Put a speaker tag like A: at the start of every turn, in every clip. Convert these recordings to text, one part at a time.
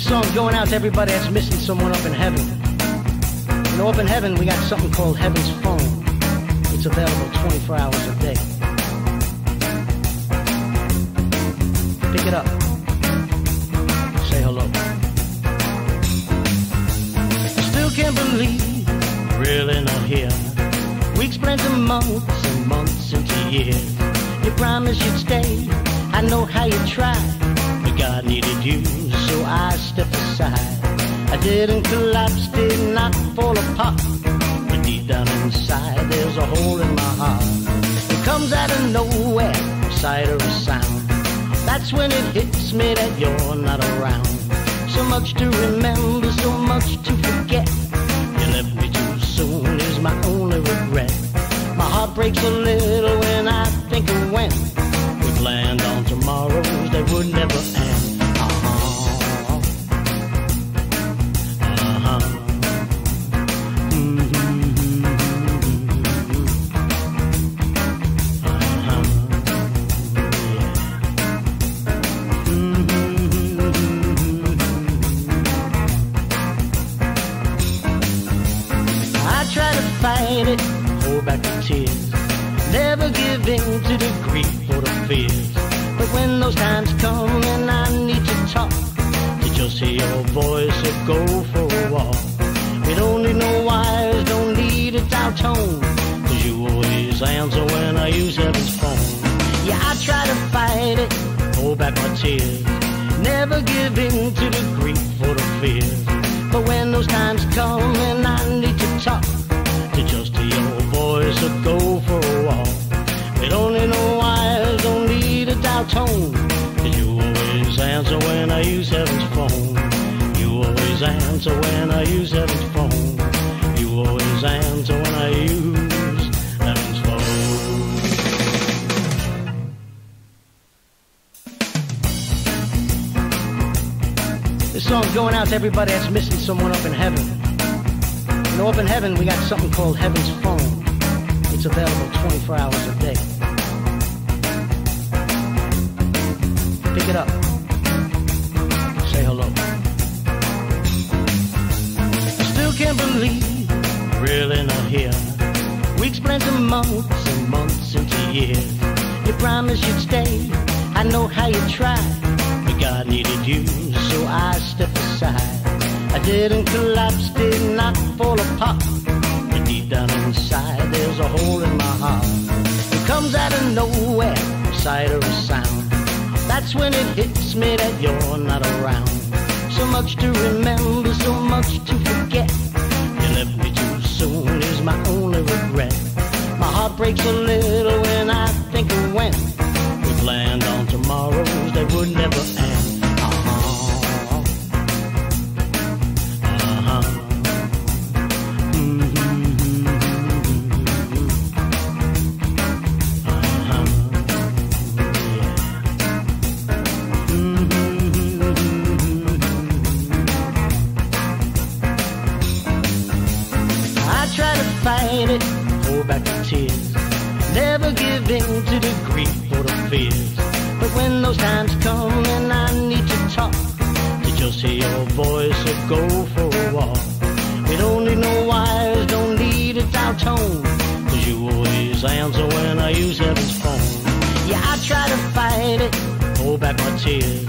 A: This song's going out to everybody that's missing someone up in heaven. You know, up in heaven, we got something called Heaven's Phone. It's available 24 hours a day. Pick it up. Say hello. I Still can't believe, really not here. Weeks blend to months and months into years. You promised you'd stay. I know how you tried, God needed you, so I stepped aside. I didn't collapse, did not fall apart. But deep down inside, there's a hole in my heart. It comes out of nowhere, sight or a sound. That's when it hits me that you're not around. So much to remember, so much to forget. You left me too soon is my only regret. My heart breaks a little everybody that's missing someone up in heaven. You know, up in heaven, we got something called Heaven's Phone. It's available 24 hours a day. Pick it up. Say hello. Still can't believe, really not here. Weeks blend to months and months into years. You promised you'd stay. I know how you tried, but God needed you, so I stepped aside. Didn't collapse, did not fall apart. But deep down inside, there's a hole in my heart. It comes out of nowhere, sight or sound. That's when it hits me that you're not around. So much to remember, so much to forget. You left me too soon is my only regret. My heart breaks a little when I think of when we planned on tomorrows that would never end. Give in to the grief or the fears. But when those times come and I need to talk, to just hear your voice or go for a walk. We don't need no wires, don't need a dial tone, cause you always answer when I use heaven's phone. Yeah, I try to fight it, hold back my tears,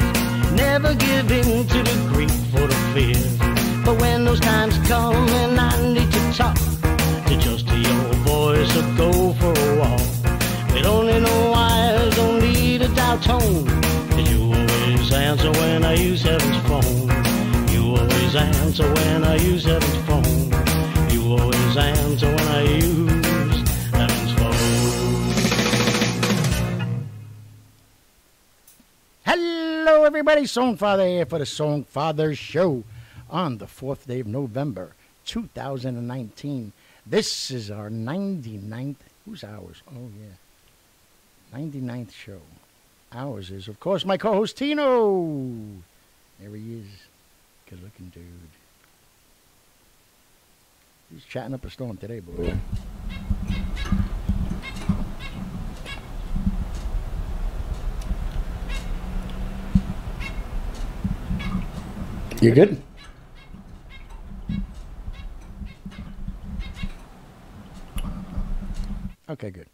A: never give in to the grief or the fears. But when those times come and I need to talk, to just hear your voice or go no wires, don't need a dial tone. You always answer when I use heaven's phone. You always answer when I use heaven's phone. You always answer when I use.
B: Hello, everybody. Songfather here for the Songfather Show on the 4th day of November, 2019. This is our 99th. Who's ours? Oh, yeah. 99th show. Ours is, of course, my co host Tino. There he is. Good looking dude. He's chatting up a storm today, boy.
A: You good? Okay, good.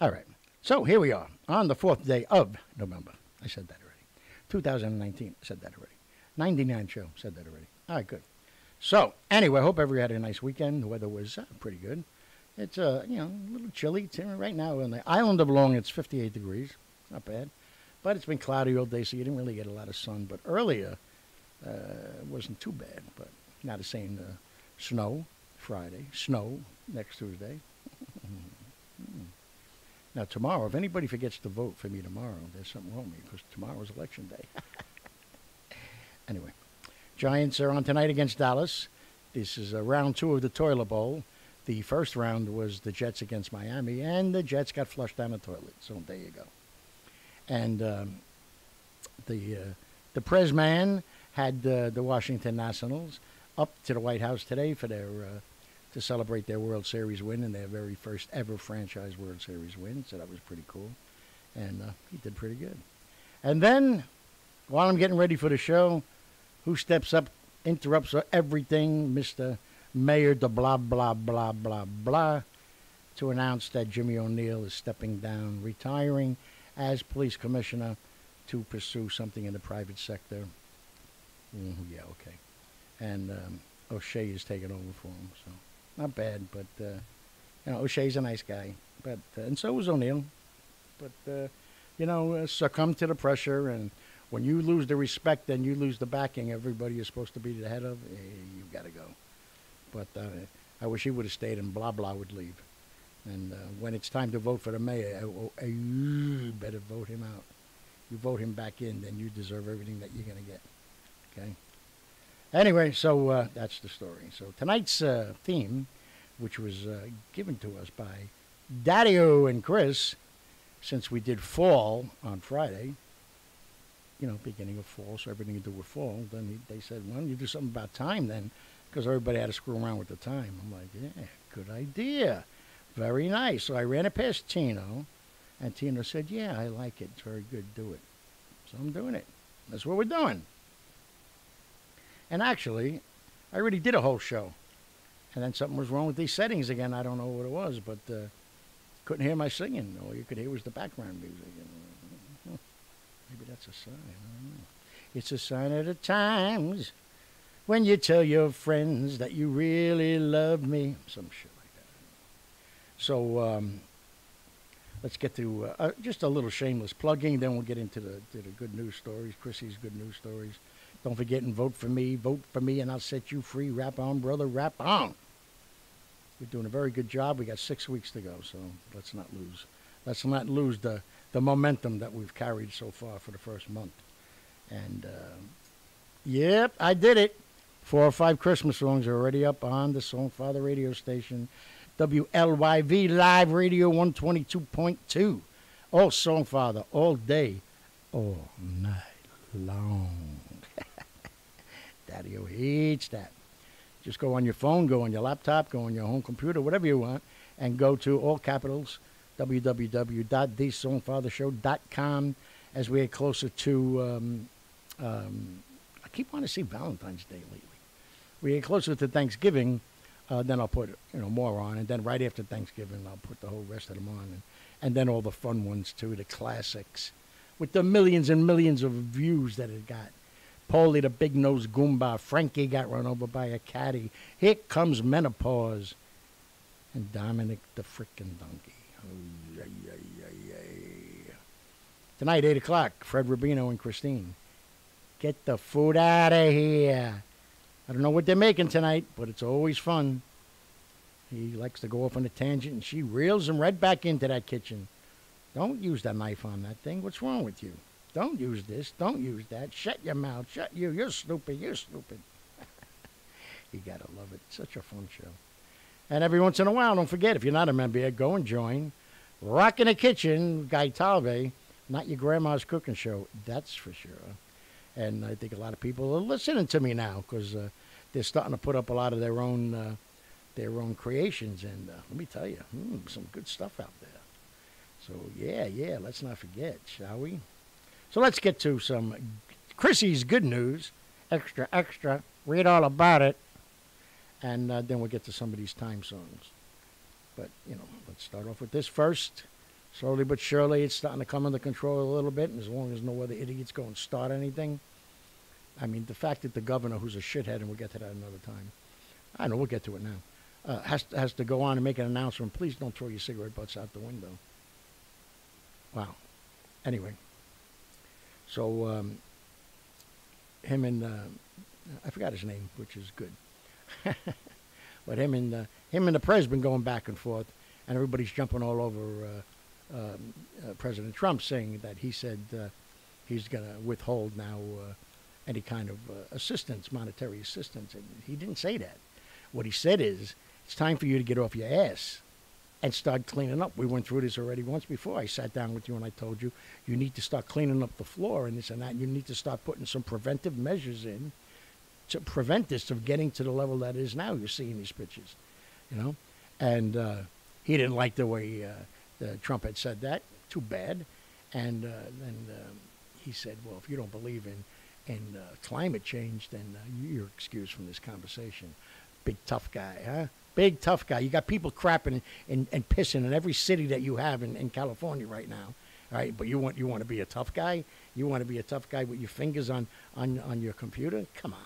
A: All right. So here we are on the fourth day of November. I said that already. 2019. Said that already. 99 show. Said that already. All right, good. So anyway, I hope everybody had a nice weekend. The weather was uh, pretty good. It's uh, you know a little chilly right now on the island of Long. It's 58 degrees. Not bad, but it's been cloudy all day, so you didn't really get a lot of sun. But earlier, uh, wasn't too bad. But not the same uh, snow Friday, snow next Tuesday. Now tomorrow, if anybody forgets to vote for me tomorrow, there's something wrong with me because tomorrow's election day. anyway, Giants are on tonight against Dallas. This is uh, round two of the Toilet Bowl. The first round was the Jets against Miami, and the Jets got flushed down the toilet. So there you go. And um, the uh, the Prez man had uh, the Washington Nationals up to the White House today for their uh, to celebrate their World Series win and their very first ever franchise World Series win. So that was pretty cool, and uh, he did pretty good. And then, while I'm getting ready for the show, who steps up, interrupts everything, Mister Mayor de blah blah blah blah blah, to announce that Jimmy O'Neill is stepping down, retiring as police commissioner to pursue something in the private sector. Mm, yeah, okay. And um, O'Shea is taking over for him, so not bad. But uh, you know, O'Shea's a nice guy, but uh, and so was O'Neill. But uh, you know, uh, succumb to the pressure, and when you lose the respect then you lose the backing, everybody you're supposed to be the head of, eh, you've got to go. But uh, I wish he would have stayed, and blah blah would leave. And uh, when it's time to vote for the mayor, you better vote him out. You vote him back in, then you deserve everything that you're going to get. Okay. Anyway, so uh, that's the story. So tonight's uh, theme, which was uh, given to us by Daddy-O and Chris, since we did fall on Friday, you know, beginning of fall, so everything to do with fall, then he, they said, don't you do something about time then? Because everybody had to screw around with the time. I'm like, yeah, good idea. Very nice. So I ran it past Tino, and Tino said, yeah, I like it. It's very good. Do it. So I'm doing it. That's what we're doing. And actually, I already did a whole show. And then something was wrong with these settings again. I don't know what it was, but uh, couldn't hear my singing. All you could hear was the background music. Maybe that's a sign. It's a sign of the times when you tell your friends that you really love me. Some shit like that. So um, let's get to uh, uh, just a little shameless plugging. Then we'll get into the, the good news stories, Chrissy's good news stories. Don't forget and vote for me. Vote for me, and I'll set you free. Rap on, brother. Rap on. We're doing a very good job. We got six weeks to go, so let's not lose. Let's not lose the, the momentum that we've carried so far for the first month. And uh, yep, I did it. Four or five Christmas songs are already up on the Songfather radio station, WLYV Live Radio 122.2. All Songfather, all day, all night long. Daddy-O hates that. Just go on your phone, go on your laptop, go on your home computer, whatever you want, and go to all capitals www.thesongfathershow.com as we get closer to. Um, um, I keep wanting to see Valentine's Day lately. We get closer to Thanksgiving, uh, then I'll put you know more on, and then right after Thanksgiving, I'll put the whole rest of them on, and, and then all the fun ones too, the classics, with the millions and millions of views that it got. Paulie the big nosed Goomba. Frankie got run over by a caddy. Here comes menopause. And Dominic the frickin' donkey. Oh. Tonight, 8 o'clock, Fred Rubino and Christine. Get the food out of here. I don't know what they're making tonight, but it's always fun. He likes to go off on a tangent, and she reels him right back into that kitchen. Don't use that knife on that thing. What's wrong with you? Don't use this. Don't use that. Shut your mouth. Shut you. You're stupid. You're stupid. you gotta love it. Such a fun show. And every once in a while, don't forget, if you're not a member yet, go and join Rock in the Kitchen, Guy Talve, not your grandma's cooking show, that's for sure. And I think a lot of people are listening to me now because uh, they're starting to put up a lot of their own uh, their own creations. And uh, let me tell you, hmm, some good stuff out there. So yeah, yeah, let's not forget, shall we? So let's get to some Chrissy's good news extra, extra. Read all about it. And uh, then we'll get to some of these time songs. But, you know, let's start off with this first. Slowly but surely, it's starting to come under control a little bit. And as long as no other idiots go and start anything, I mean, the fact that the governor, who's a shithead, and we'll get to that another time. I know we'll get to it now. Uh, has has to go on and make an announcement. Please don't throw your cigarette butts out the window. Wow. Anyway, so um, him and uh, I forgot his name, which is good. but him and uh, him and the pres been going back and forth, and everybody's jumping all over uh, um, uh, President Trump, saying that he said uh, he's going to withhold now uh, any kind of assistance, monetary assistance, and he didn't say that. What he said is, it's time for you to get off your ass and start cleaning up. We went through this already once before. I sat down with you and I told you you need to start cleaning up the floor and this and that. And you need to start putting some preventive measures in to prevent this from getting to the level that it is now. You're seeing these pictures, you know. And uh, he didn't like the way uh, Trump had said that. Too bad. And uh, then um, he said, "Well, if you don't believe in in uh, climate change, then uh, you're excused from this conversation." Big tough guy, huh? Big tough guy. You got people crapping and, and pissing in every city that you have in, in California right now. All right, but you want you want to be a tough guy? You want to be a tough guy with your fingers on, on, on your computer? Come on.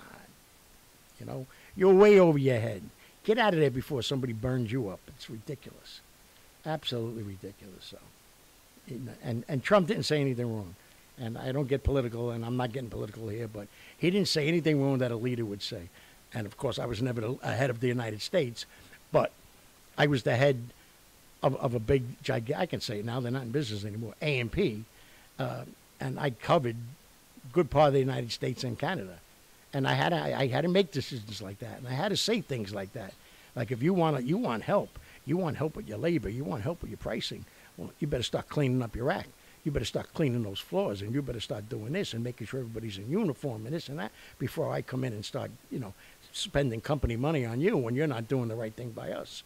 A: You know, you're way over your head. Get out of there before somebody burns you up. It's ridiculous. Absolutely ridiculous. So, and, and Trump didn't say anything wrong. And I don't get political, and I'm not getting political here, but he didn't say anything wrong that a leader would say. And of course, I was never the head of the United States, but I was the head of, of a big, gigantic, I can say now, they're not in business anymore, A&P, uh, and I covered good part of the United States and Canada. And I had to, I, I had to make decisions like that, and I had to say things like that. Like if you want you want help, you want help with your labor, you want help with your pricing. Well, you better start cleaning up your act. You better start cleaning those floors, and you better start doing this and making sure everybody's in uniform and this and that before I come in and start, you know, spending company money on you when you're not doing the right thing by us.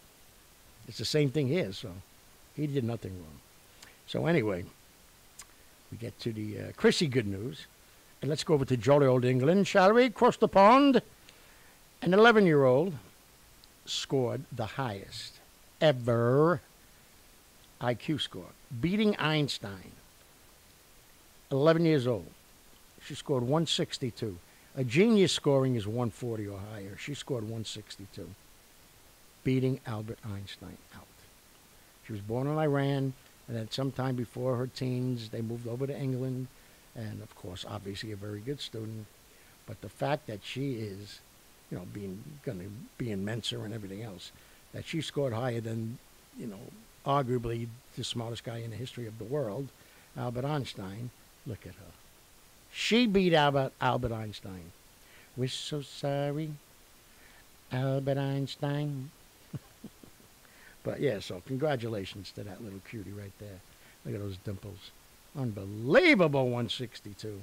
A: It's the same thing here, so he did nothing wrong. So anyway, we get to the uh, Chrissy good news. And let's go over to jolly old England, shall we? Across the pond. An 11 year old scored the highest ever IQ score, beating Einstein. 11 years old. She scored 162. A genius scoring is 140 or higher. She scored 162, beating Albert Einstein out. She was born in Iran, and then sometime before her teens, they moved over to England, and of course, obviously a very good student. But the fact that she is, you know, being going to be in Mensa and everything else, that she scored higher than, you know, arguably the smartest guy in the history of the world, Albert Einstein. Look at her. She beat Albert, Albert Einstein. We're so sorry, Albert Einstein. but yeah, so congratulations to that little cutie right there. Look at those dimples. Unbelievable 162.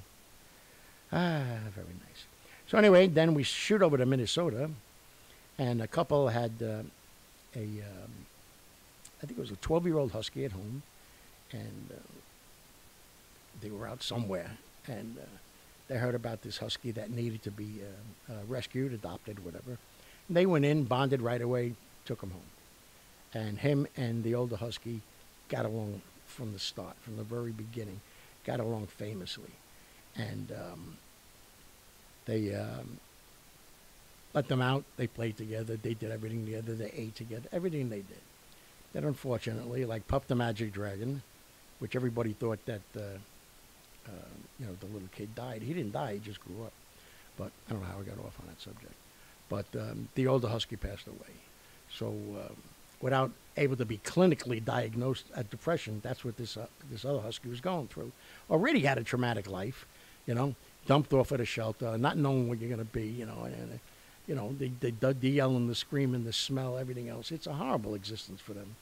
A: Ah, very nice. So anyway, then we shoot over to Minnesota, and a couple had uh, a, um, I think it was a 12-year-old husky at home, and uh, they were out somewhere, and uh, they heard about this husky that needed to be uh, uh, rescued, adopted, whatever. And they went in, bonded right away, took him home. And him and the older husky got along from the start, from the very beginning, got along famously. And um, they um, let them out. They played together. They did everything together. They ate together. Everything they did. Then, unfortunately, like Puff the Magic Dragon, which everybody thought that uh, you know, the little kid died. He didn't die, he just grew up. But I don't know how I got off on that subject. But um, the older husky passed away. So um, without able to be clinically diagnosed at depression, that's what this, uh, this other husky was going through. Already had a traumatic life, you know, dumped off at a shelter, not knowing what you're going to be, you know, and, and you know, the, the, the yelling, the screaming, the smell, everything else. It's a horrible existence for them.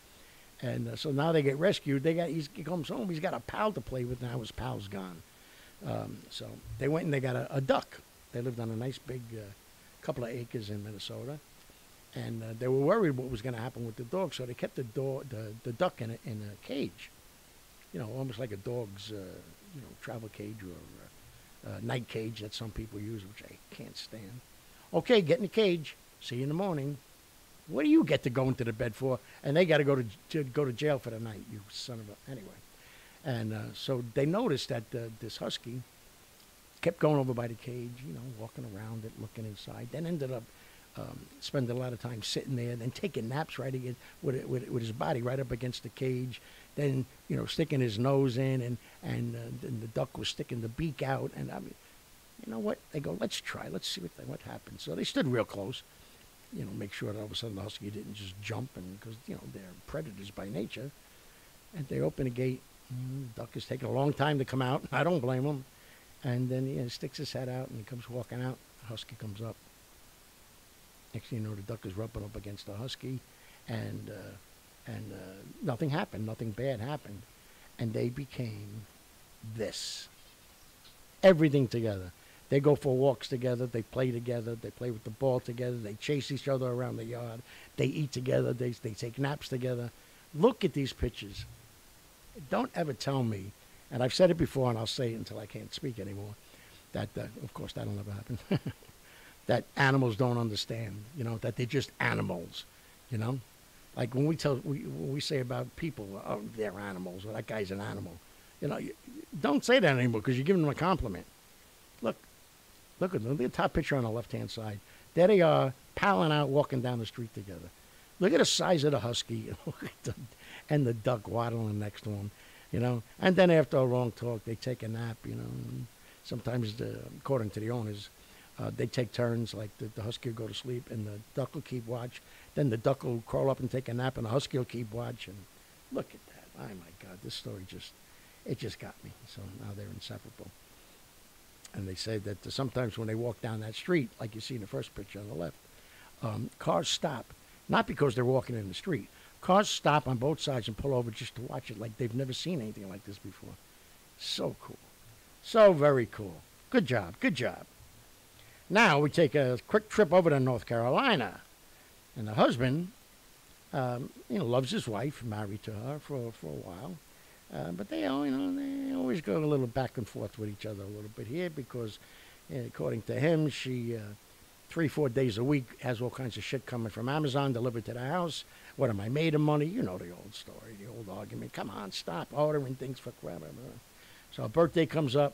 A: And uh, so now they get rescued. They got he comes home. He's got a pal to play with now. His pal's gone. Um, so they went and they got a, a, duck. They lived on a nice big uh, couple of acres in Minnesota, and uh, they were worried what was going to happen with the dog. So they kept the dog, the, the duck in a, in a cage, you know, almost like a dog's uh, you know travel cage or uh, uh, night cage that some people use, which I can't stand. Okay, get in the cage. See you in the morning. What do you get to go into the bed for? And they got to go to, to go to jail for the night. You son of a anyway. And uh, so they noticed that uh, this husky kept going over by the cage, you know, walking around it, looking inside. Then ended up um, spending a lot of time sitting there, then taking naps right against with, it, with, with his body right up against the cage. Then you know, sticking his nose in, and and, uh, and the duck was sticking the beak out. And I mean, you know what? They go, let's try, let's see what what happens. So they stood real close, you know, make sure that all of a sudden the husky didn't just jump, and because you know they're predators by nature. And they open the gate. Mm, the duck is taking a long time to come out. I don't blame him. And then he you know, sticks his head out and he comes walking out. The husky comes up. Next thing you know, the duck is rubbing up against the husky, and uh, and uh, nothing happened. Nothing bad happened, and they became this. Everything together. They go for walks together. They play together. They play with the ball together. They chase each other around the yard. They eat together. They they take naps together. Look at these pictures. Don't ever tell me, and I've said it before, and I'll say it until I can't speak anymore. That uh, of course that'll never happen. that animals don't understand. You know that they're just animals. You know, like when we tell we when we say about people, oh, they're animals, or that guy's an animal. You know, you, don't say that anymore because you're giving them a compliment. Look, look at them. Look at the top picture on the left hand side. There they are, palling out, walking down the street together. Look at the size of the husky, and the duck waddling next to him. You know, and then after a long talk, they take a nap. You know, sometimes, the, according to the owners, uh, they take turns, like the, the husky will go to sleep and the duck will keep watch. Then the duck will crawl up and take a nap and the husky will keep watch. And look at that. Oh my God, this story just, it just got me. So now they're inseparable. And they say that sometimes when they walk down that street, like you see in the first picture on the left, um, cars stop, not because they're walking in the street. Cars stop on both sides and pull over just to watch it like they've never seen anything like this before. So cool. So very cool. Good job. Good job. Now we take a quick trip over to North Carolina, and the husband, um, you know, loves his wife, married to her for for a while, uh, but they, you know, they always go a little back and forth with each other a little bit here because, uh, according to him, she. Uh, three, four days a week has all kinds of shit coming from Amazon delivered to the house. What am I made of money? You know the old story, the old argument. Come on, stop ordering things for crap. So a birthday comes up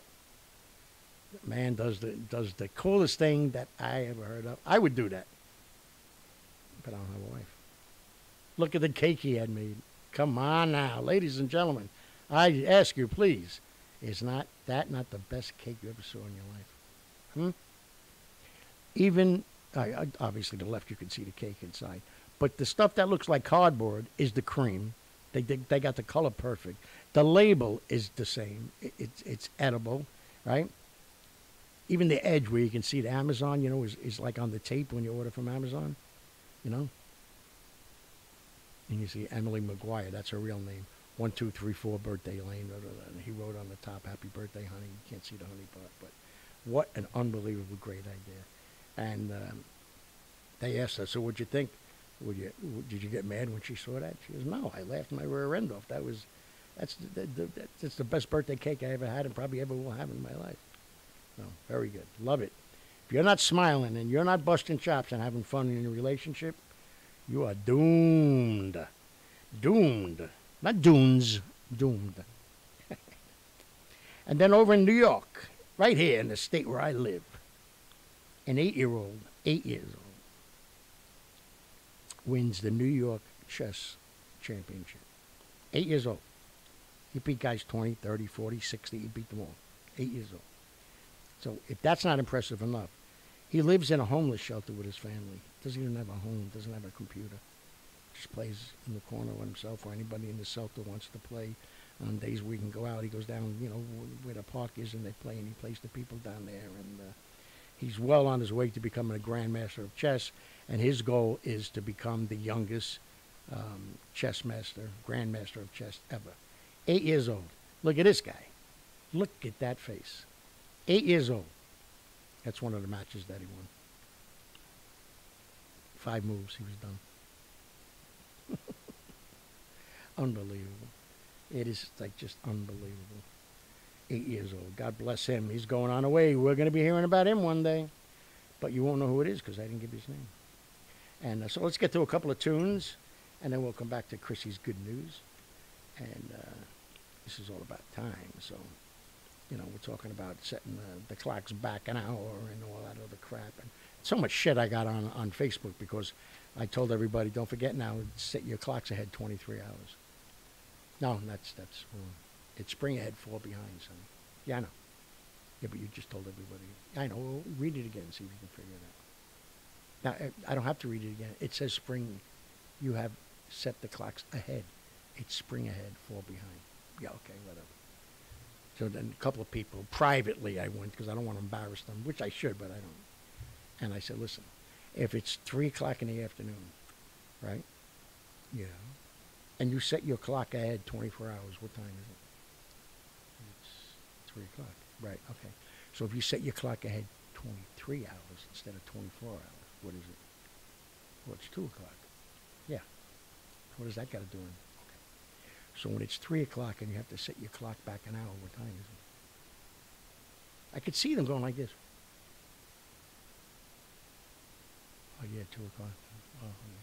A: man does the does the coolest thing that I ever heard of. I would do that, but I don't have a wife. Look at the cake he had made. Come on now, ladies and gentlemen, I ask you, please, is not that not the best cake you ever saw in your life? Hmm. Even uh, obviously the left, you can see the cake inside, but the stuff that looks like cardboard is the cream. They, they, they got the color perfect. The label is the same. It, it's it's edible, right? even the edge where you can see the Amazon, you know, is, is like on the tape when you order from Amazon, you know. And you see Emily McGuire, that's her real name. One, two, three, four, birthday lane. And he wrote on the top, "Happy birthday, honey." You can't see the honey part, but what an unbelievable great idea. And um, they asked her, "So, what'd you think? Would you did you get mad when she saw that?" She goes, "No, I laughed my rear end off. That was that's the, the, that's the best birthday cake I ever had and probably ever will have in my life." No, very good. Love it. If you're not smiling and you're not busting chops and having fun in your relationship, you are doomed. Doomed. Not dunes, doomed. and then over in New York, right here in the state where I live, an eight year old, eight years old, wins the New York Chess Championship. Eight years old. He beat guys 20, 30, 40, 60. He beat them all. Eight years old. So if that's not impressive enough, he lives in a homeless shelter with his family. Doesn't even have a home. Doesn't have a computer. Just plays in the corner with himself or anybody in the shelter wants to play. On days we can go out, he goes down, you know, where the park is, and they play, and he plays the people down there. And uh, he's well on his way to becoming a grandmaster of chess, and his goal is to become the youngest um, chess master, grandmaster of chess ever. Eight years old. Look at this guy. Look at that face. Eight years old. That's one of the matches that he won. Five moves, he was done. Unbelievable. It is like just unbelievable. eight years old. God bless him. He's going on away. We're going to be hearing about him one day, but you won't know who it is because I didn't give his name. And uh, so let's get to a couple of tunes, and then we'll come back to Chrissy's good news. And uh, this is all about time. So, you know, we're talking about setting the, the clocks back an hour and all that other crap. And so much shit I got on, on Facebook because I told everybody, don't forget now, set your clocks ahead 23 hours. No, that's that's wrong. It's spring ahead, fall behind, son. Yeah, I know. Yeah, but you just told everybody. I know. Well, read it again, see if you can figure it out. Now, I- I don't have to read it again. It says spring. You have set the clocks ahead. It's spring ahead, fall behind. Yeah, okay, whatever. So then a couple of people, privately I went because I don't want to embarrass them, which I should, but I don't. And I said, listen, if it's 3 o'clock in the afternoon, right? Yeah. And you set your clock ahead 24 hours, what time is it? It's 3 o'clock. Right, okay. So if you set your clock ahead 23 hours instead of 24 hours, what is it? Well, it's 2 o'clock. Yeah. What does that got to do? Okay. So when it's 3 o'clock and you have to set your clock back an hour, what time is it? I could see them going like this. Oh, yeah, 2 o'clock. Oh, yeah.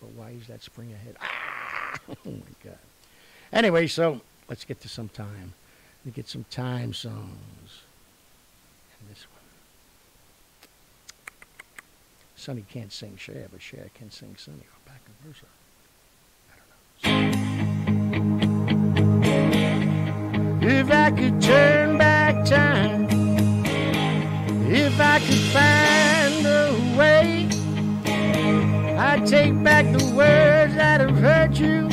A: But why is that spring ahead? Ah! Oh, my God. Anyway, so let's get to some time. Let me get some time songs. And this one. Sonny can't sing Cher, but Cher can sing Sonny, or back and versa. If I could turn back time, if I could find I'd take back the words that have hurt you,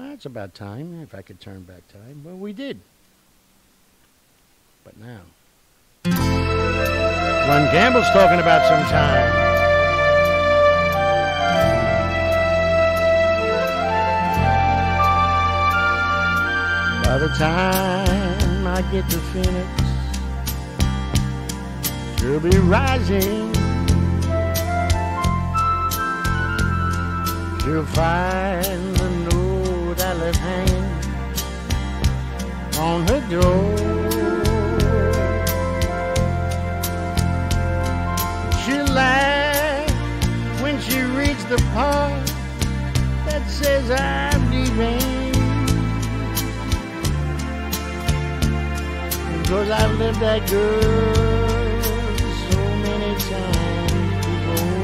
A: Ah, it's about time if I could turn back time. Well, we did. But now. Glen Campbell's talking about some time. By the time I get to Phoenix, she'll be rising. She'll find on her door. She'll laugh when she reads the part that says I'm leaving. Cause I've lived that girl so many times before.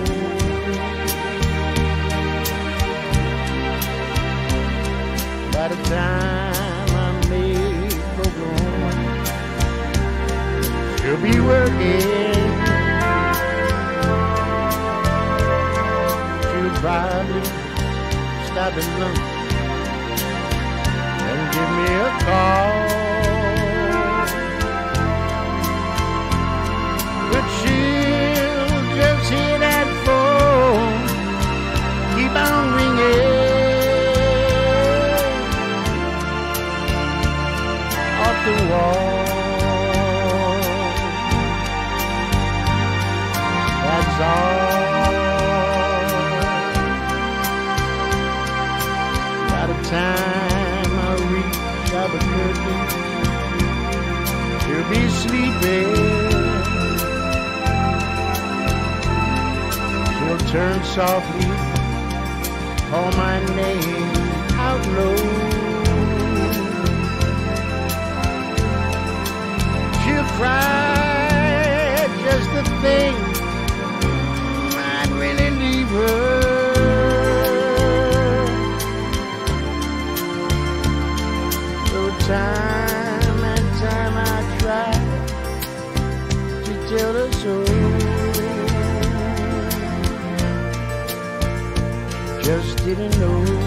A: By the time she'll be working. She'll probably stop at lunch and give me a call. Be sleeping. She'll turn softly, call my name out low. She'll cry just to think I'd really leave her. Didn't know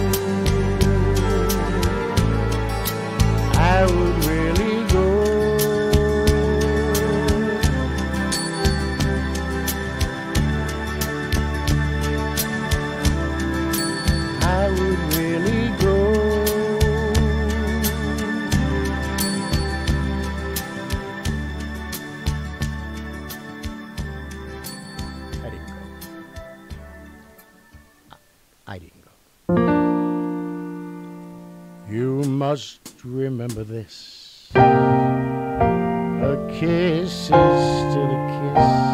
A: remember this. A kiss is still a kiss.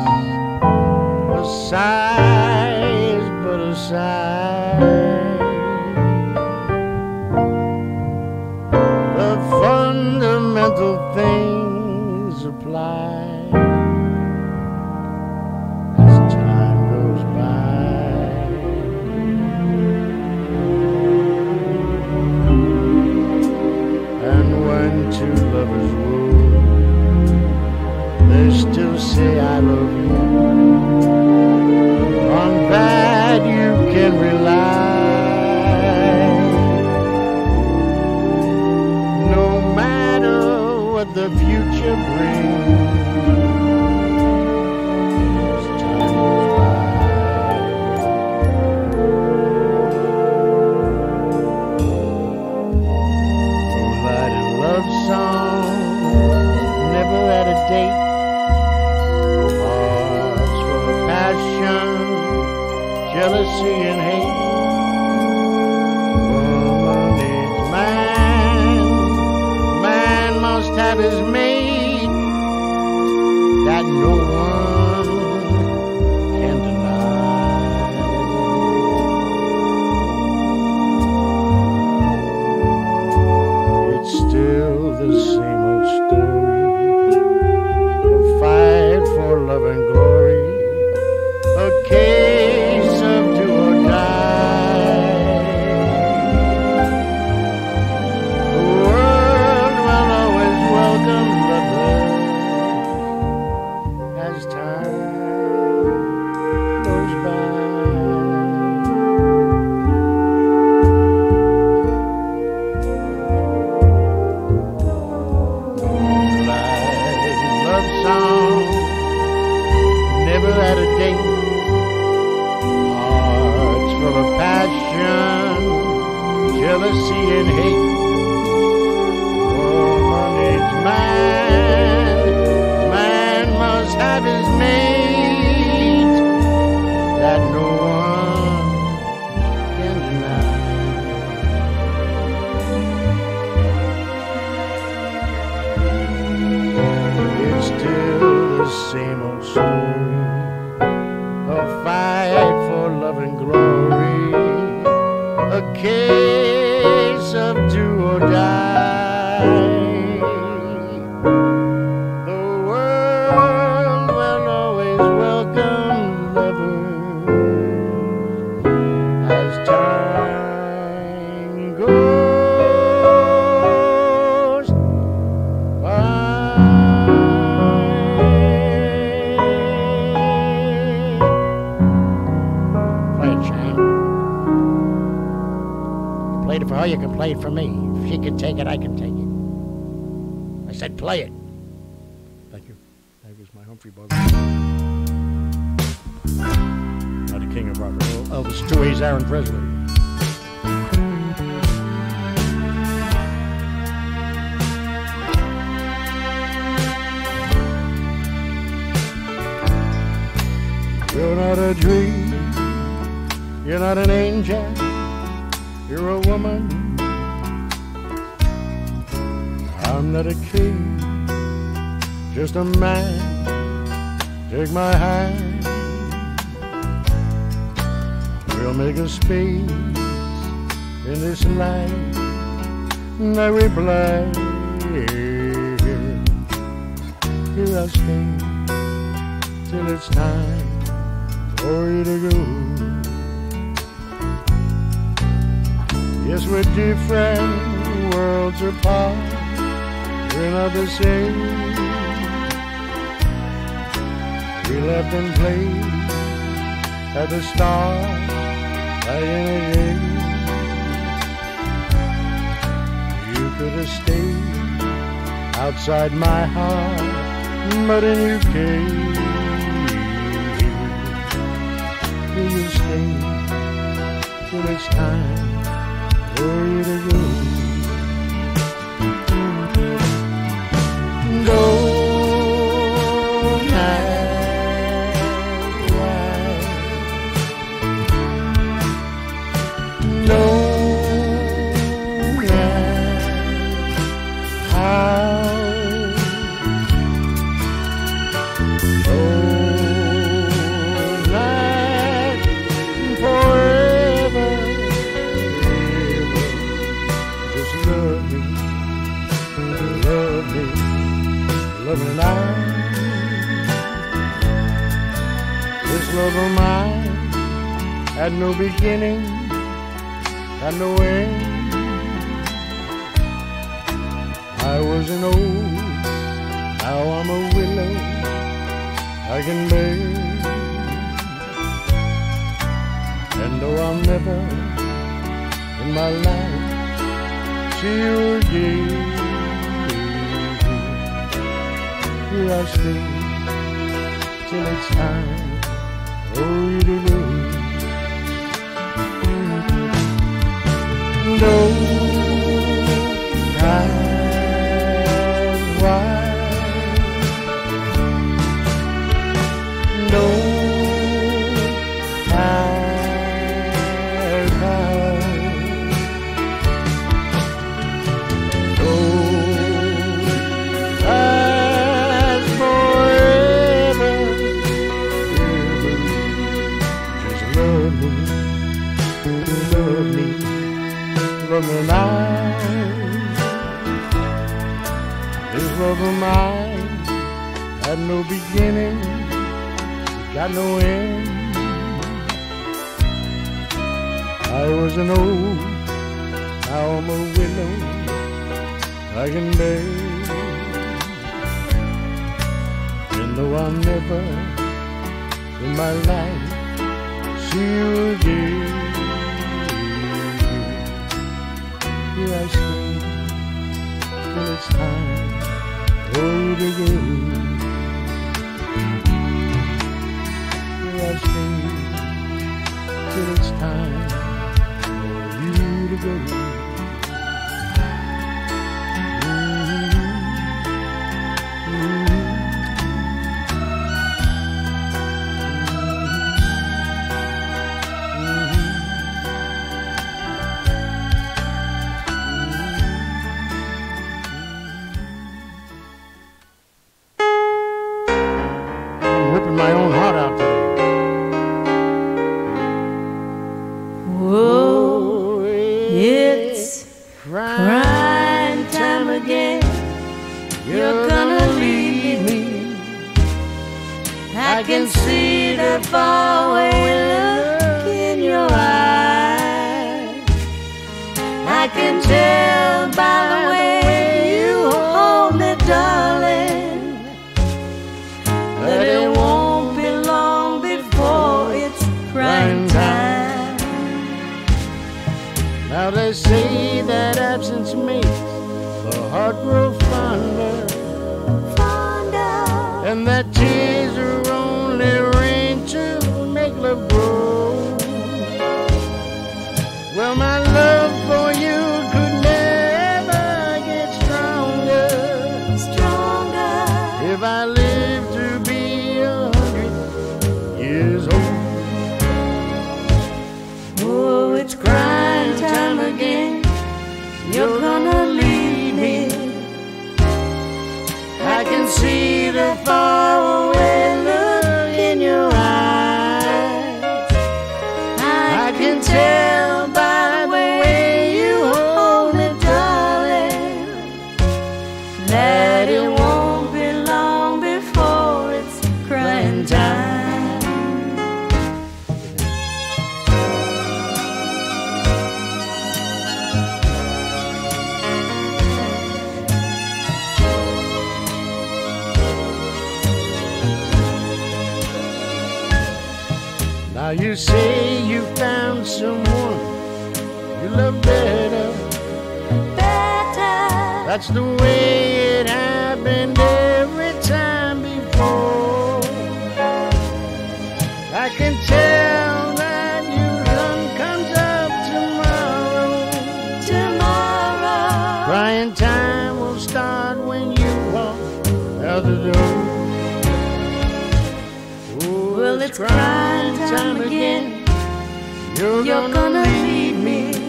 A: president. We left and played at the star right in the day. You could have stayed outside my heart, but in you came. Will you stay till it's time for you to go? Oh. of a mind had no beginning, had no end. I was an old, now I'm a willow, I can bear. And though I'll never in my life see you again, here I stay till it's time. Öyle I can tell by That's the way it happened every time before. I can tell that your sun comes up tomorrow.
C: Tomorrow.
A: Crying time will start when you walk out the door. Oh,
C: Well, it's crying time again.
A: You're,
C: You're gonna leave me.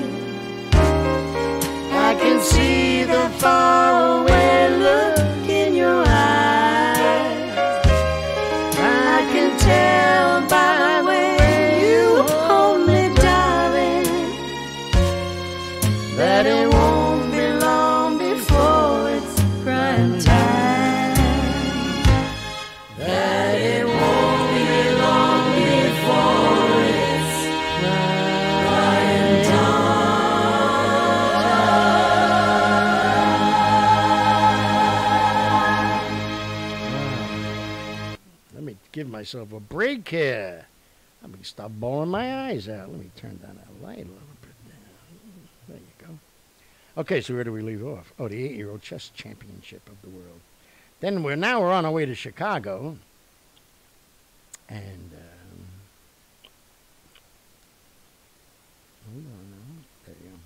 A: See the faraway myself a break here. Let me stop bawling my eyes out. Let me turn down that light a little bit. There you go. Okay, so where do we leave off? Oh, the eight-year-old chess championship of the world. Then we're now we're on our way to Chicago, and um, hold on now. There you go.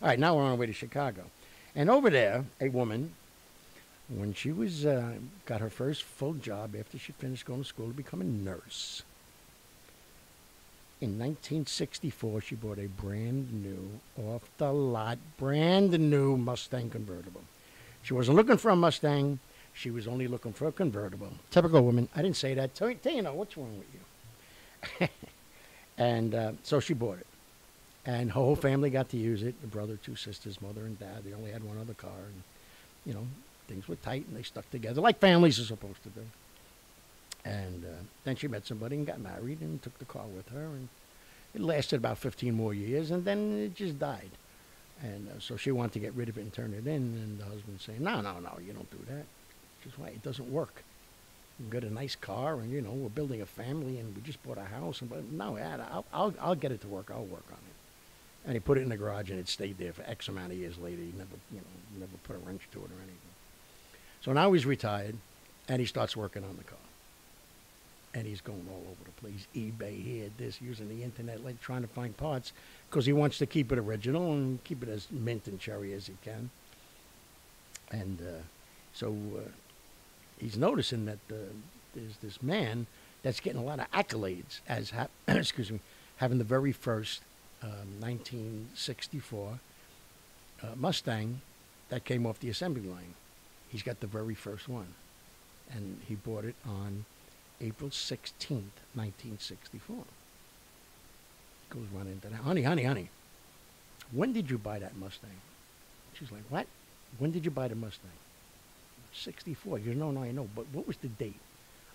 A: All right, now we're on our way to Chicago, and over there, a woman, when she was uh, got her first full job after she finished going to school to become a nurse. In 1964, she bought a brand new, off the lot, brand new Mustang convertible. She wasn't looking for a Mustang. She was only looking for a convertible. Typical woman. I didn't say that. Tell you know, what's wrong with you? and uh, so she bought it. And her whole family got to use it. The brother, two sisters, mother and dad. They only had one other car. And, you know, things were tight and they stuck together like families are supposed to do. And uh, then she met somebody and got married and took the car with her. And it lasted about 15 more years and then it just died. And uh, so she wanted to get rid of it and turn it in. And the husband saying, no, no, no, you don't do that. Just why it doesn't work. We've got a nice car and, you know, we're building a family and we just bought a house. And, but no, I'll, I'll, I'll get it to work. I'll work on it. And he put it in the garage and it stayed there for X amount of years later. He never, you know, never put a wrench to it or anything. So now he's retired and he starts working on the car. And he's going all over the place, eBay here, this, using the internet, like trying to find parts, because he wants to keep it original and keep it as mint and cherry as he can. And uh, so uh, he's noticing that uh, there's this man that's getting a lot of accolades as, ha- excuse me, having the very first um, 1964 uh, Mustang that came off the assembly line. He's got the very first one. And he bought it on April 16th, 1964. Goes running into that. Honey, honey, honey, when did you buy that Mustang? She's like, what? When did you buy the Mustang? 64. He goes, no, no, I know, but what was the date?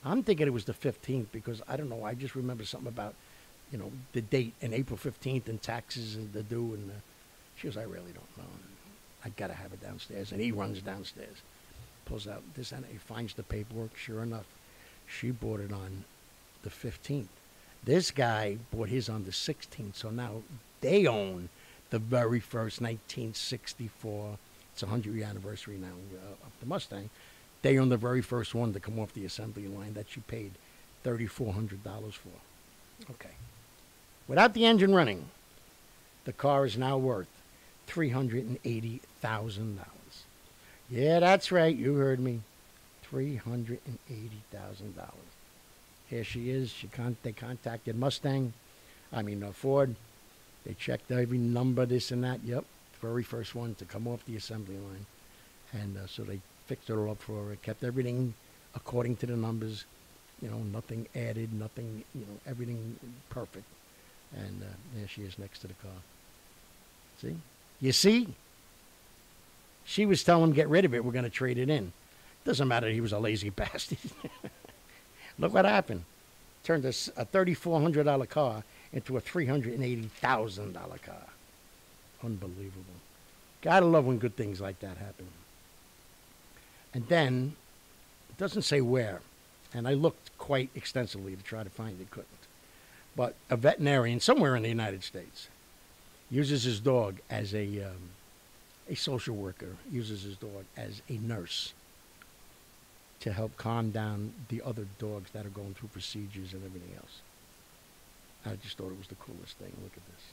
A: I'm thinking it was the 15th because I don't know. I just remember something about, you know, the date and April 15th and taxes and the due and the. She goes, I really don't know. I gotta have it downstairs. And he runs downstairs, pulls out this and he finds the paperwork. Sure enough, she bought it on the 15th. This guy bought his on the 16th, so now they own the very first 1964. It's a 100 year anniversary now uh, of the Mustang. They own the very first one to come off the assembly line that she paid $3,400 for. Okay. Without the engine running, the car is now worth $380,000. Yeah, that's right. You heard me. $380,000. Here she is. She con- they contacted Mustang. I mean, uh, Ford. They checked every number, this and that. Yep, very first one to come off the assembly line. And uh, so they fixed it all up for her, kept everything according to the numbers. You know, nothing added, nothing, you know, everything perfect. And uh, there she is next to the car. See? You see? She was telling him, get rid of it. We're going to trade it in. Doesn't matter. He was a lazy bastard. Look what happened. Turned a, $3,400 car into a $380,000 car. Unbelievable. Gotta love when good things like that happen. And then, it doesn't say where, and I looked quite extensively to try to find it, couldn't. But a veterinarian somewhere in the United States uses his dog as a, um, a social worker, uses his dog as a nurse to help calm down the other dogs that are going through procedures and everything else. I just thought it was the coolest thing. Look at this.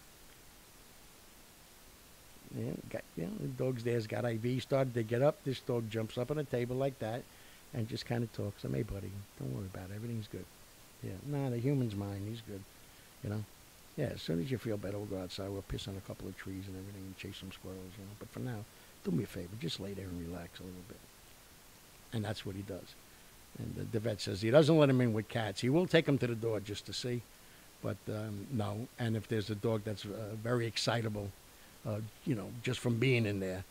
A: Yeah, got, the dog's there's got IV. Started to get up. This dog jumps up on a table like that and just kind of talks. I'm, hey, buddy, don't worry about it. Everything's good. Yeah, nah, the human's mine. He's good. You know? Yeah, as soon as you feel better, we'll go outside. We'll piss on a couple of trees and everything and chase some squirrels, you know. But for now, do me a favor. Just lay there and relax a little bit. And that's what he does. And the, the vet says he doesn't let him in with cats. He will take him to the door just to see. But um, no. And if there's a dog that's uh, very excitable, uh, you know, just from being in there,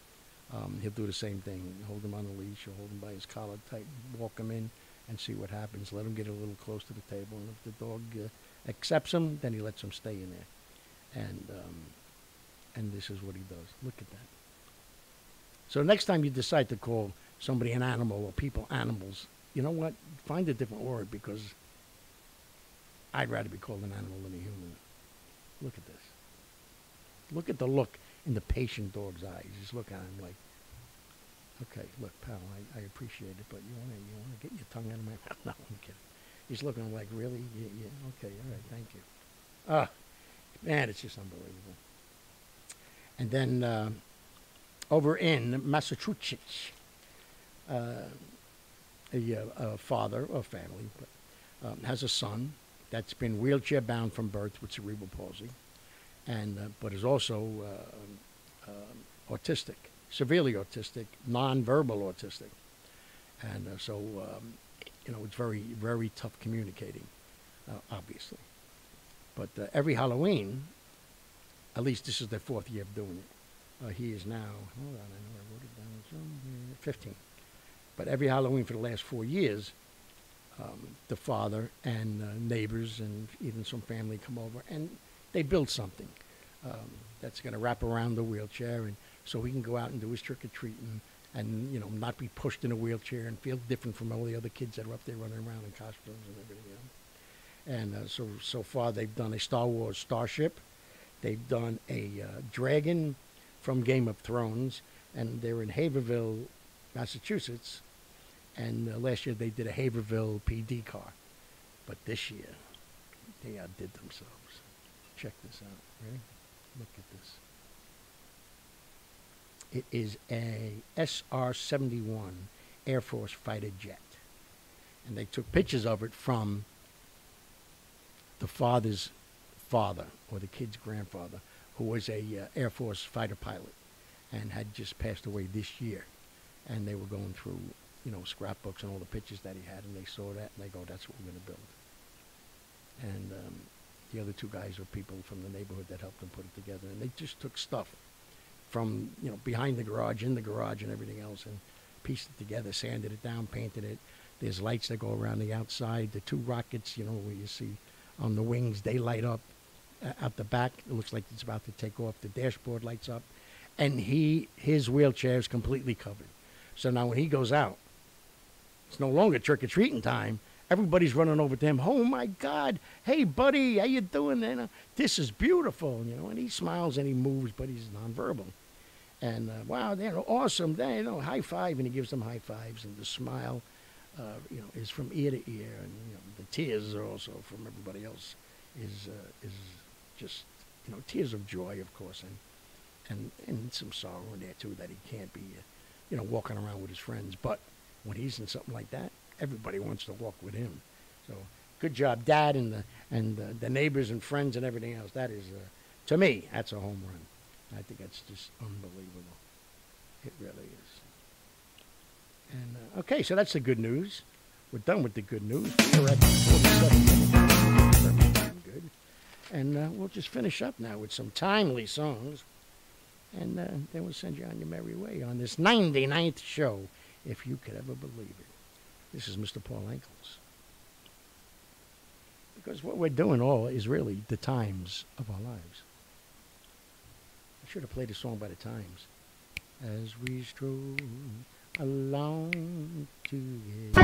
A: um, he'll do the same thing. Hold him on a leash or hold him by his collar tight, walk him in, and see what happens. Let him get a little close to the table, and if the dog uh, accepts him, then he lets him stay in there. And um, and this is what he does. Look at that. So next time you decide to call somebody an animal or people animals, you know what? Find a different word because I'd rather be called an animal than a human. Look at this. Look at the look in the patient dog's eyes. Just look at him like, okay, look, pal, I, I appreciate it, but you want to you want to get your tongue out of my mouth? No, I'm kidding. He's looking like, really? Yeah, yeah, okay, all right, thank you. Ah, man, it's just unbelievable. And then uh, over in Massachusetts, uh, a, uh, a father or family but, um, has a son that's been wheelchair bound from birth with cerebral palsy, and uh, but is also uh, um, autistic, severely autistic, non-verbal autistic, and uh, so um, you know it's very very tough communicating, uh, obviously. But uh, every Halloween, at least this is their fourth year of doing it. Uh, he is now hold on, I know I wrote it down somewhere, 15. But every Halloween for the last four years, um, the father and uh, neighbors and even some family come over and they build something um, that's going to wrap around the wheelchair and so he can go out and do his trick or treating and you know not be pushed in a wheelchair and feel different from all the other kids that are up there running around in costumes and everything. And uh, so so far they've done a Star Wars starship, they've done a uh, dragon from Game of Thrones, and they're in Haverhill, Massachusetts. And uh, last year they did a Haverhill PD car, but this year they outdid themselves. Check this out. Ready? Look at this. It is a SR-71 Air Force fighter jet, and they took pictures of it from the father's father or the kid's grandfather, who was a uh, Air Force fighter pilot and had just passed away this year. And they were going through, you know, scrapbooks and all the pictures that he had, and they saw that and they go, "That's what we're going to build." And um, the other two guys were people from the neighborhood that helped them put it together, and they just took stuff from you know behind the garage, in the garage, and everything else, and pieced it together, sanded it down, painted it. There's lights that go around the outside. The two rockets, you know, where you see on the wings, they light up. Uh, the back, it looks like it's about to take off. The dashboard lights up, and he his wheelchair is completely covered. So now when he goes out, it's no longer trick or treating time, everybody's running over to him. Oh my God! Hey, buddy, how you doing? This is beautiful, you know. And he smiles and he moves, but he's nonverbal. And uh, wow, know, awesome! They, you know, high five, and he gives them high fives, and the smile, uh, you know, is from ear to ear, and you know, the tears are also from everybody else. Is uh, is just you know tears of joy, of course, and and and some sorrow in there too that he can't be, uh, you know, walking around with his friends. But when he's in something like that, everybody wants to walk with him. So good job, Dad, and the and the, the neighbors and friends and everything else. That is, uh, to me, that's a home run. I think that's just unbelievable. It really is. And uh, okay, so that's the good news. We're done with the good news. We're at 47. Good. And uh, we'll just finish up now with some timely songs. And uh, then we'll send you on your merry way on this 99th show, if you could ever believe it. This is Mr. Paul Anka's. Because what we're doing all is really the times of our lives. Should have played a song by the times. As we stroll along together.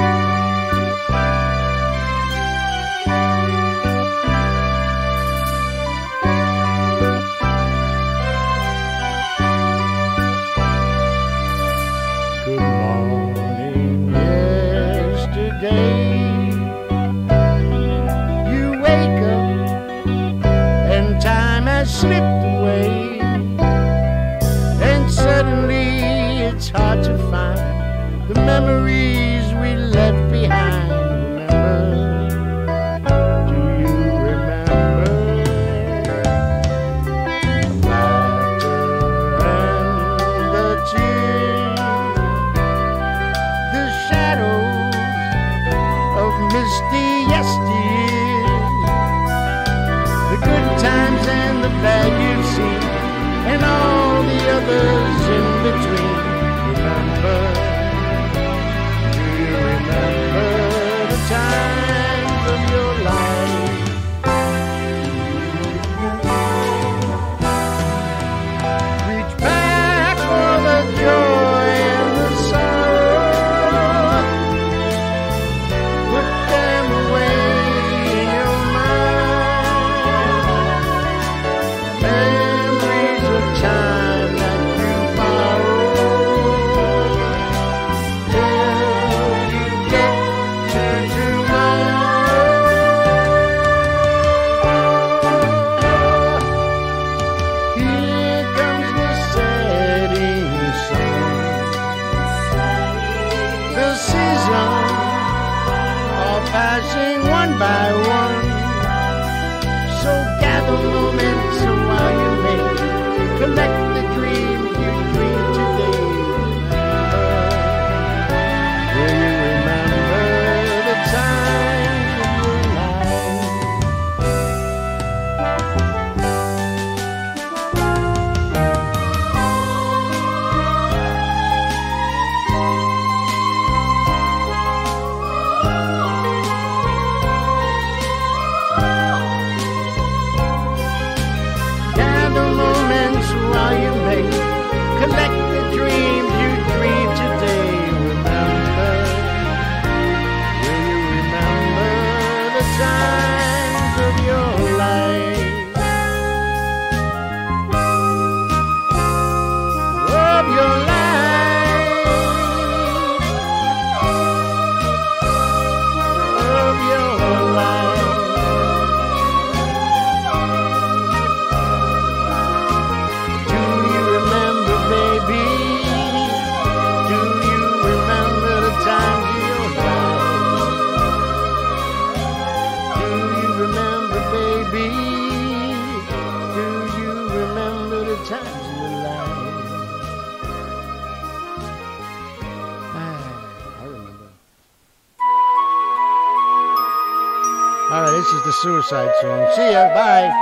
A: This is the suicide song. See ya. Bye.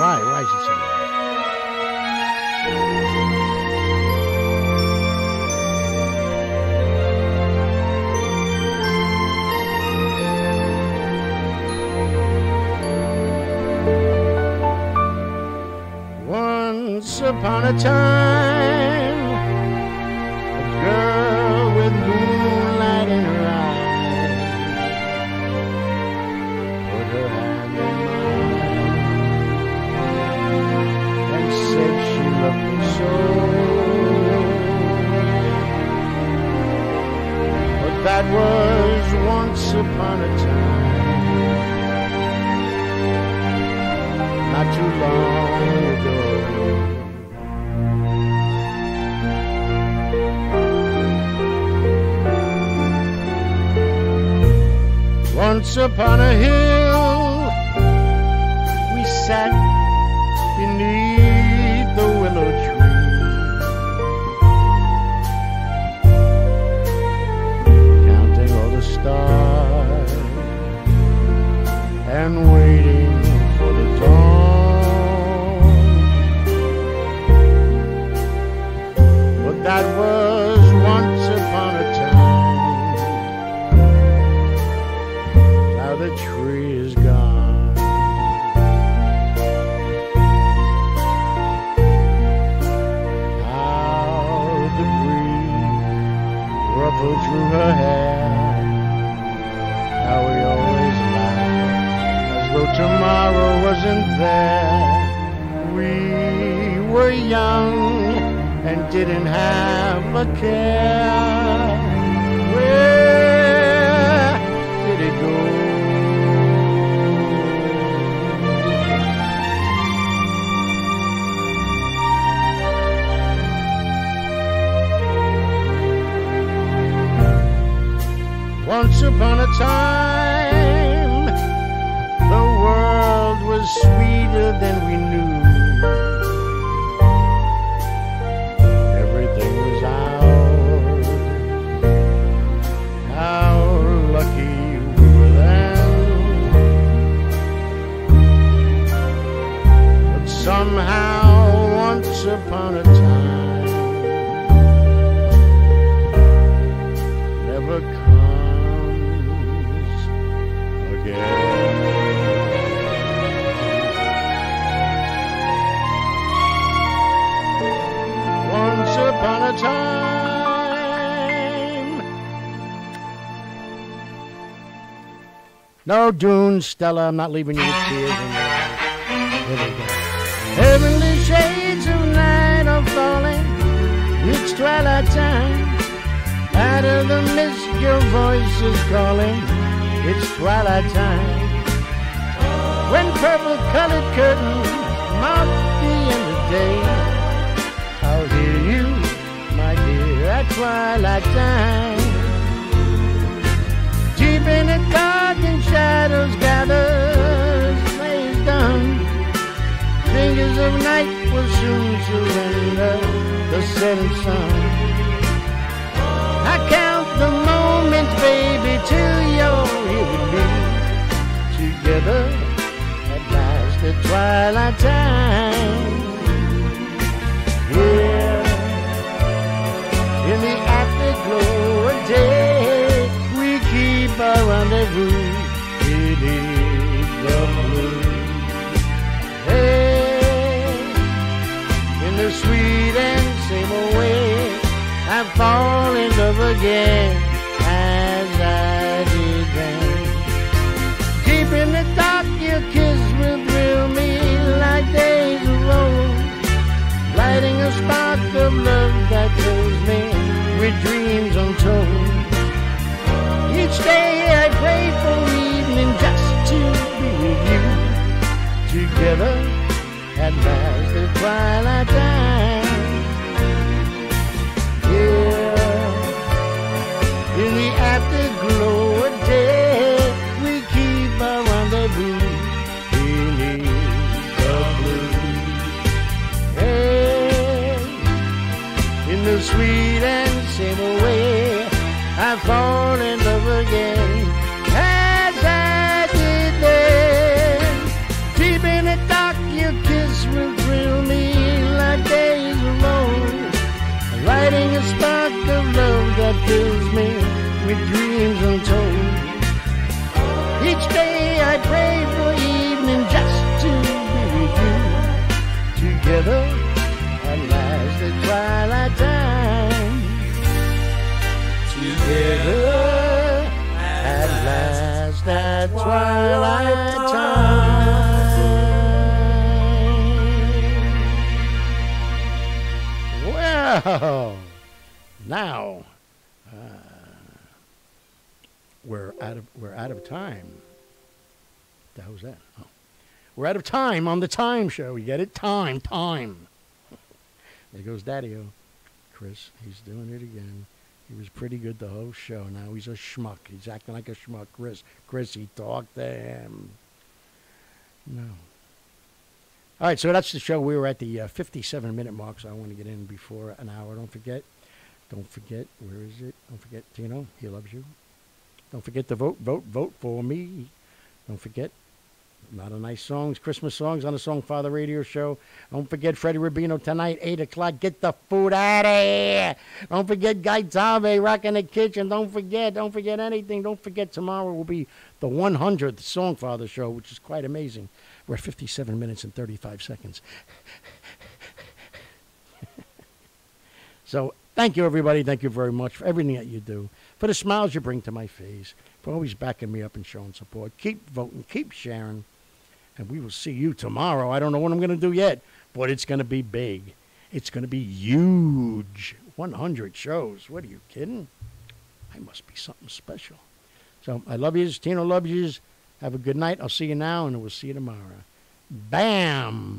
A: Why? Why? Why is it so loud? Once upon a time, tomorrow wasn't there. We were young and didn't have a care. Where did it go? Once upon a time, was sweeter than we knew. No, Dune, Stella, I'm not leaving you with tears. Here we go. Heavenly shades of night are falling. It's twilight time. Out of the mist, your voice is calling. It's twilight time. When purple colored curtains mark the end of day, I'll hear you, my dear, at twilight time. In the dark and shadows gather, slaves done. Fingers of night will soon surrender the setting sun. I count the moments, baby, till you're here with me. Together at last at twilight time. In the sweet and same old way, I fall in love again as I did then. Deep in the dark, your kiss will thrill me like days of old, lighting a spark of love that fills me with dreams untold. Day I pray for evening just to be with you, together at last at twilight time. Yeah, in the afterglow of day, we keep our rendezvous beneath the blue. Hey, in the sweet and simple way, I fall in with dreams untold. Time. The hell's that? Oh. We're out of time on the time show. You get it? Time, time. there goes Daddy O. Chris, he's doing it again. He was pretty good the whole show. Now he's a schmuck. He's acting like a schmuck. Chris, Chris, he talked to him. No. All right, so that's the show. We were at the uh, 57 minute mark, so I want to get in before an hour. Don't forget. Don't forget. Where is it? Don't forget. Tino, he loves you. Don't forget to vote. Vote. Vote for me. Don't forget. A lot of nice songs, Christmas songs on the Songfather Radio Show. Don't forget Freddie Rubino tonight, 8 o'clock. Get the food out of here. Don't forget Guy Tave rocking the kitchen. Don't forget, don't forget anything. Don't forget tomorrow will be the 100th Songfather Show, which is quite amazing. We're at 57 minutes and 35 seconds. so thank you, everybody. Thank you very much for everything that you do, for the smiles you bring to my face, for always backing me up and showing support. Keep voting, keep sharing. And we will see you tomorrow. I don't know what I'm going to do yet, but it's going to be big. It's going to be huge. 100 shows. What are you kidding? I must be something special. So I love yous. Tino loves yous. Have a good night. I'll see you now, and we'll see you tomorrow. Bam!